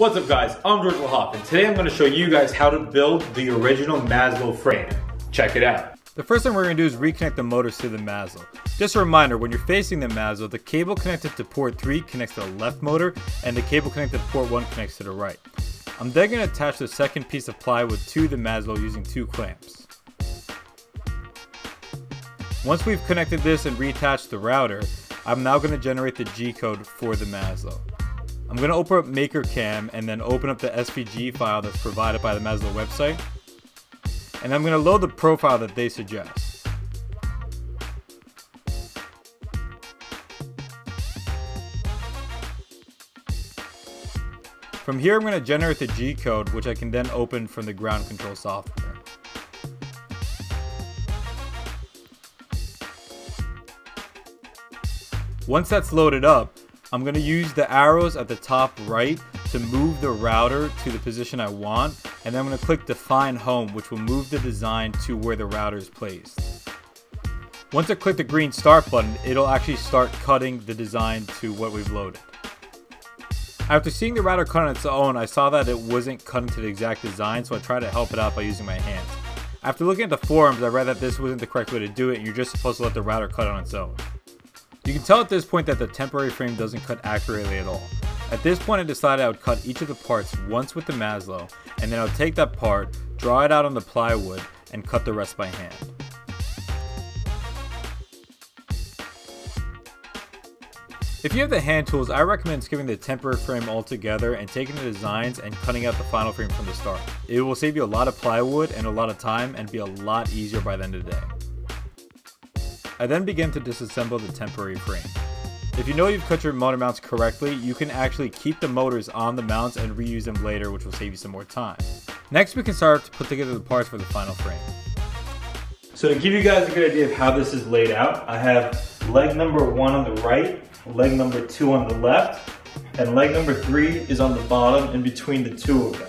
What's up guys, I'm George Lehaf and today I'm going to show you guys how to build the original Maslow frame. Check it out. The first thing we're going to do is reconnect the motors to the Maslow. Just a reminder, when you're facing the Maslow, the cable connected to port 3 connects to the left motor and the cable connected to port 1 connects to the right. I'm then going to attach the second piece of plywood to the Maslow using two clamps. Once we've connected this and reattached the router, I'm now going to generate the G-code for the Maslow. I'm going to open up MakerCam and then open up the SVG file that's provided by the Maslow website. And I'm going to load the profile that they suggest. From here I'm going to generate the G-code which I can then open from the ground control software. Once that's loaded up, I'm going to use the arrows at the top right to move the router to the position I want, and then I'm going to click Define Home, which will move the design to where the router is placed. Once I click the green Start button, it'll actually start cutting the design to what we've loaded. After seeing the router cut on its own, I saw that it wasn't cutting to the exact design, so I tried to help it out by using my hands. After looking at the forums, I read that this wasn't the correct way to do it, and you're just supposed to let the router cut on its own. You can tell at this point that the temporary frame doesn't cut accurately at all. At this point I decided I would cut each of the parts once with the Maslow, and then I would take that part, draw it out on the plywood, and cut the rest by hand. If you have the hand tools, I recommend skipping the temporary frame altogether and taking the designs and cutting out the final frame from the start. It will save you a lot of plywood and a lot of time and be a lot easier by the end of the day. I then began to disassemble the temporary frame. If you know you've cut your motor mounts correctly, you can actually keep the motors on the mounts and reuse them later which will save you some more time. Next we can start to put together the parts for the final frame. So to give you guys a good idea of how this is laid out, I have leg number one on the right, leg number two on the left, and leg number three is on the bottom in between the two of them.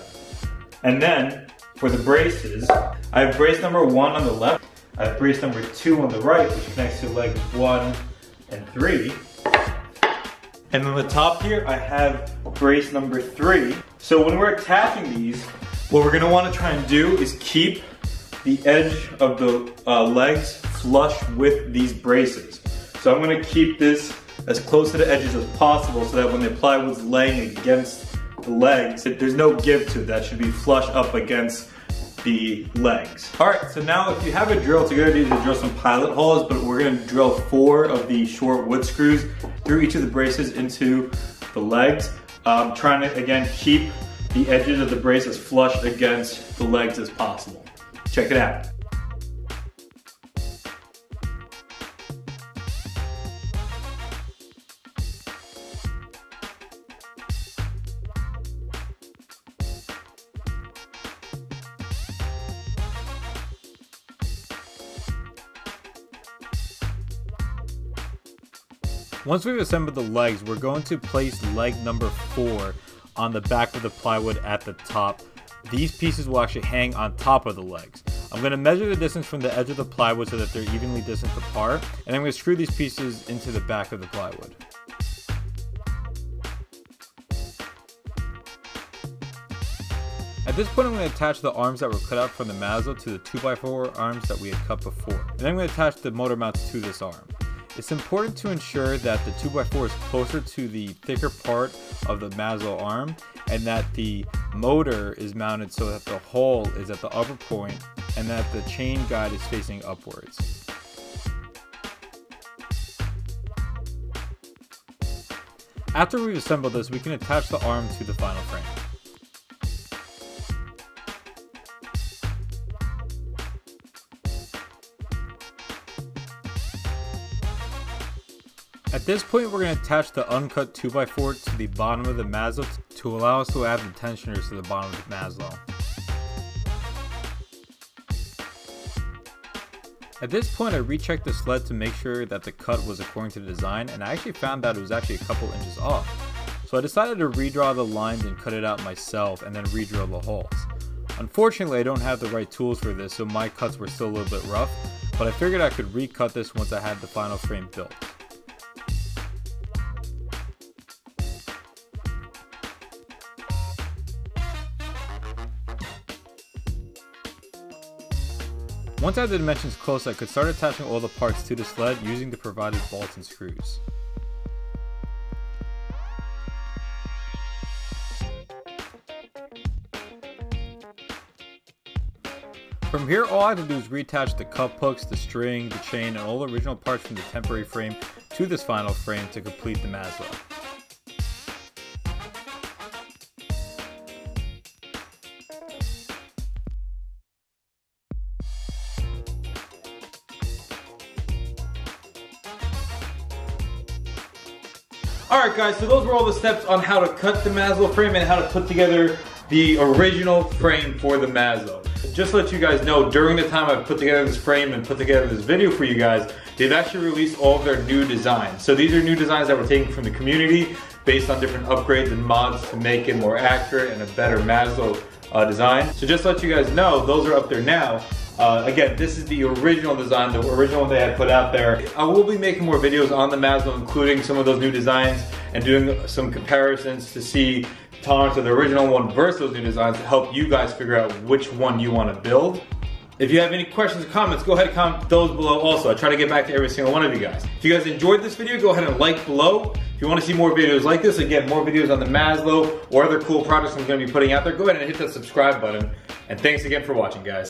And then for the braces, I have brace number one on the left, Have brace number two on the right, which connects to legs one and three. And on the top here, I have brace number three. So when we're attaching these, what we're gonna wanna try and do is keep the edge of the uh, legs flush with these braces. So I'm gonna keep this as close to the edges as possible so that when the plywood's laying against the legs, there's no give to it. That should be flush up against the legs. All right, so now if you have a drill, it's a good idea to drill some pilot holes, but we're gonna drill four of the short wood screws through each of the braces into the legs. Um, trying to, again, keep the edges of the brace as flush against the legs as possible. Check it out. Once we've assembled the legs, we're going to place leg number 4 on the back of the plywood at the top. These pieces will actually hang on top of the legs. I'm going to measure the distance from the edge of the plywood so that they're evenly distanced apart, and I'm going to screw these pieces into the back of the plywood. At this point I'm going to attach the arms that were cut out from the Maslow to the 2x4 arms that we had cut before. And then I'm going to attach the motor mounts to this arm. It's important to ensure that the 2x4 is closer to the thicker part of the Maslow arm and that the motor is mounted so that the hole is at the upper point and that the chain guide is facing upwards. After we've assembled this, we can attach the arm to the final frame. At this point, we're going to attach the uncut 2x4 to the bottom of the Maslow to allow us to add the tensioners to the bottom of the Maslow. At this point, I rechecked the sled to make sure that the cut was according to the design, and I actually found that it was actually a couple inches off. So I decided to redraw the lines and cut it out myself, and then redrill the holes. Unfortunately, I don't have the right tools for this, so my cuts were still a little bit rough, but I figured I could recut this once I had the final frame built. Once I have the dimensions close, I could start attaching all the parts to the sled using the provided bolts and screws. From here, all I have to do is reattach the cup hooks, the string, the chain, and all the original parts from the temporary frame to this final frame to complete the Maslow. Alright guys, so those were all the steps on how to cut the Maslow frame and how to put together the original frame for the Maslow. Just to let you guys know, during the time I've put together this frame and put together this video for you guys, they've actually released all of their new designs. So these are new designs that were taken from the community based on different upgrades and mods to make it more accurate and a better Maslow uh, design. So just let you guys know, those are up there now. Uh, again, this is the original design, the original one they had put out there. I will be making more videos on the Maslow, including some of those new designs and doing some comparisons to see tolerance of the original one versus those new designs to help you guys figure out which one you want to build. If you have any questions or comments, go ahead and comment those below also. I try to get back to every single one of you guys. If you guys enjoyed this video, go ahead and like below. If you want to see more videos like this, again, more videos on the Maslow or other cool products I'm going to be putting out there, go ahead and hit that subscribe button. And thanks again for watching, guys.